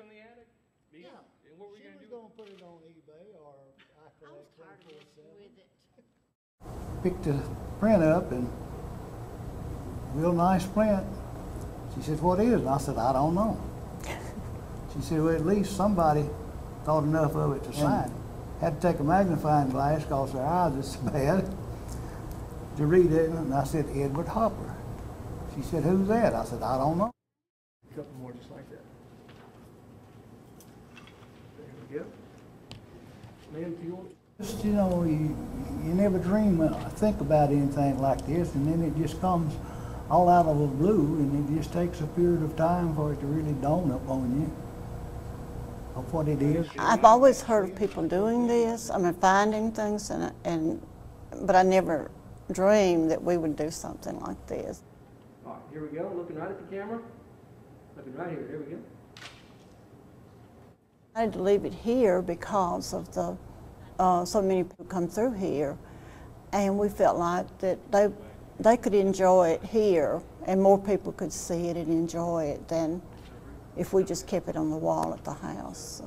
from the attic? Me- Yeah, And what were she you gonna was do? gonna put it on eBay or I I was collect tired of twenty-four messing seven. with it. Picked the print up and real nice print. She said, what is it? And I said, I don't know. She said, well, at least somebody thought enough of it to sign it. Had to take a magnifying glass because their eyes is bad to read it. And I said, Edward Hopper. She said, who's that? I said, I don't know. A couple more just like that. There we go. Ma'am, do you? Just, you know, you, you never dream, uh, think about anything like this, and then it just comes all out of the blue, and it just takes a period of time for it to really dawn upon you of what it is. I've always heard of people doing this, I mean, finding things, and, and, but I never dreamed that we would do something like this. All right, here we go, looking right at the camera. Looking right here, here we go. I had to leave it here because of the, uh, so many people come through here, and we felt like that they, they could enjoy it here, and more people could see it and enjoy it than if we just kept it on the wall at the house.